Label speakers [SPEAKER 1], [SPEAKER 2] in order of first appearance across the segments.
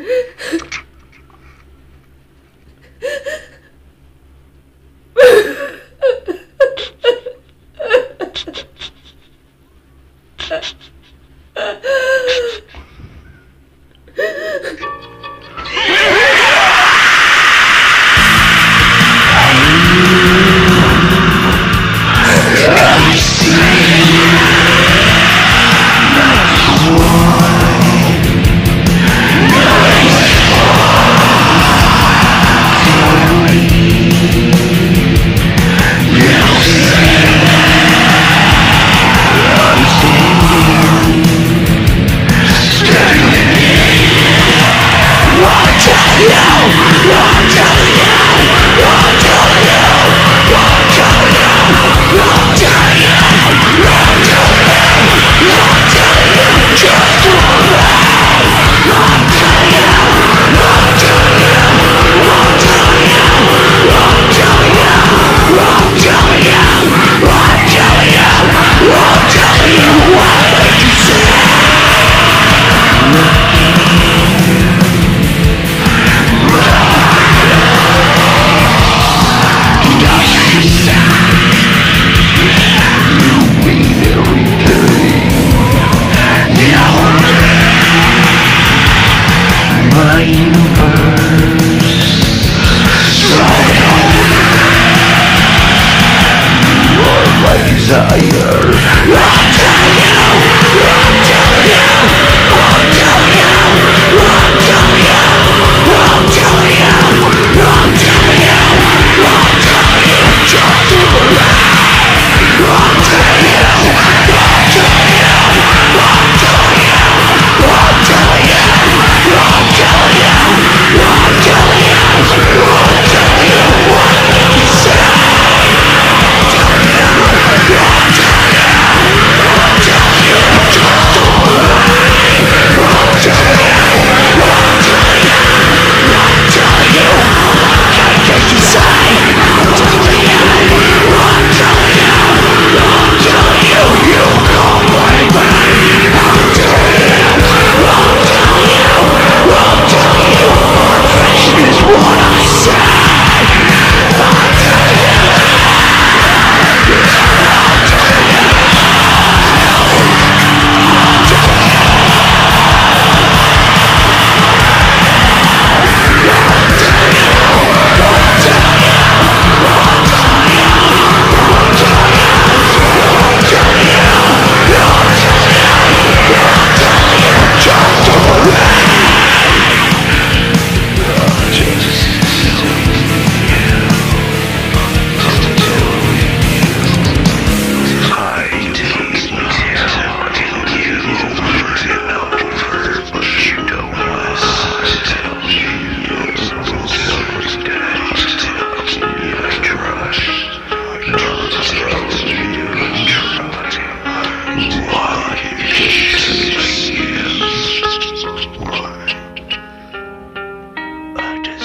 [SPEAKER 1] ハハハ。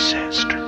[SPEAKER 2] sense